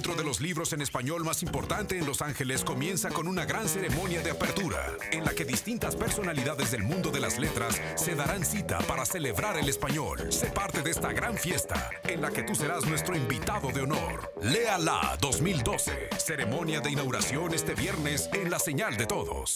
encuentro de los libros en español más importante en Los Ángeles comienza con una gran ceremonia de apertura, en la que distintas personalidades del mundo de las letras se darán cita para celebrar el español. Sé parte de esta gran fiesta, en la que tú serás nuestro invitado de honor. Léala 2012, ceremonia de inauguración este viernes en la señal de todos.